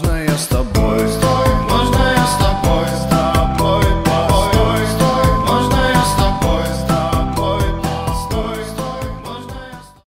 важное с тобой сделать.